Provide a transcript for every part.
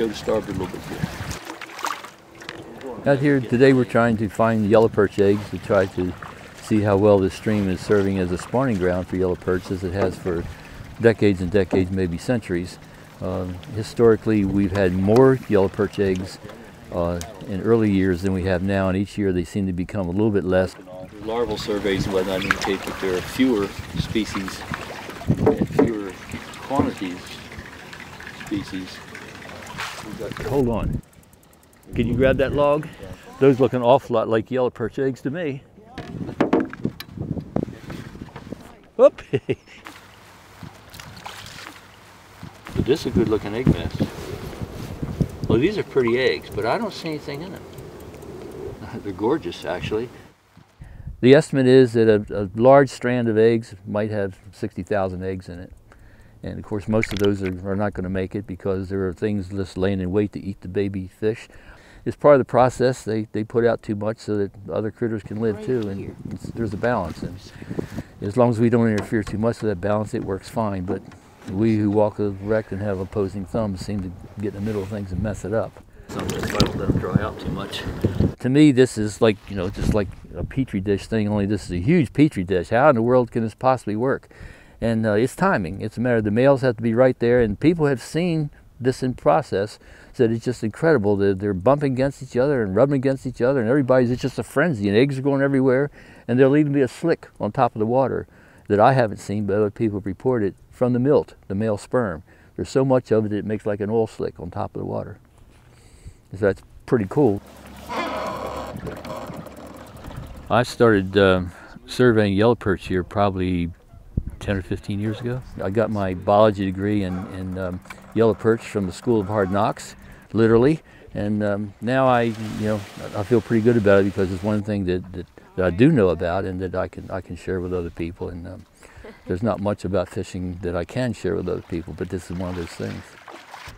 go to starboard a little bit here. Out here today we're trying to find yellow perch eggs to try to see how well this stream is serving as a spawning ground for yellow perch as it has for decades and decades, maybe centuries. Um, historically, we've had more yellow perch eggs uh, in early years than we have now, and each year they seem to become a little bit less. Larval surveys and whatnot indicate that there are fewer species and fewer quantities species. Hold on. Can you grab that log? Those look an awful lot like yellow perch eggs to me. Whoop! But this is a good looking egg nest. Well, these are pretty eggs, but I don't see anything in them. They're gorgeous, actually. The estimate is that a, a large strand of eggs might have 60,000 eggs in it. And of course, most of those are, are not going to make it because there are things just laying in wait to eat the baby fish. It's part of the process. They, they put out too much so that other critters can live too, and there's a balance. And as long as we don't interfere too much with that balance, it works fine. But we who walk erect and have opposing thumbs seem to get in the middle of things and mess it up. Some just don't let them dry out too much. To me, this is like, you know, just like a petri dish thing, only this is a huge petri dish. How in the world can this possibly work? And uh, it's timing. It's a matter, the males have to be right there, and people have seen this in process, so it's just incredible. They're, they're bumping against each other and rubbing against each other, and everybody's, it's just a frenzy, and eggs are going everywhere, and there'll even be a slick on top of the water that I haven't seen, but other people have reported from the milt, the male sperm. There's so much of it, that it makes like an oil slick on top of the water. So that's pretty cool. I started uh, surveying yellow perch here probably 10 or 15 years ago. I got my biology degree in, in um, yellow perch from the School of Hard Knocks, literally. And um, now I, you know, I feel pretty good about it because it's one thing that, that, that I do know about and that I can, I can share with other people. And um, there's not much about fishing that I can share with other people, but this is one of those things.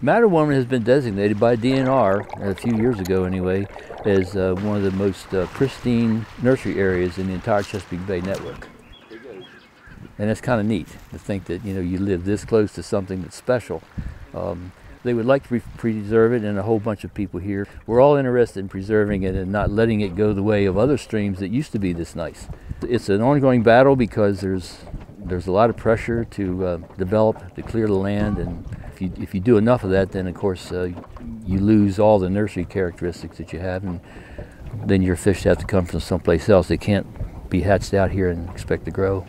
Mattawoman has been designated by DNR a few years ago anyway as uh, one of the most uh, pristine nursery areas in the entire Chesapeake Bay network. And it's kind of neat to think that you know you live this close to something that's special. Um, they would like to preserve it and a whole bunch of people here. We're all interested in preserving it and not letting it go the way of other streams that used to be this nice. It's an ongoing battle because there's there's a lot of pressure to uh, develop, to clear the land, and if you, if you do enough of that, then of course uh, you lose all the nursery characteristics that you have, and then your fish have to come from someplace else. They can't be hatched out here and expect to grow.